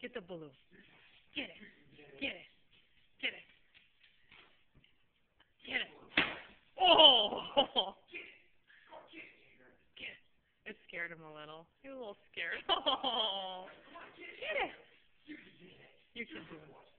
Get the balloon. Get it. Get it. Get it. Get it. Oh! Get it. It scared him a little. He was a little scared. Oh! Get it. You can do it.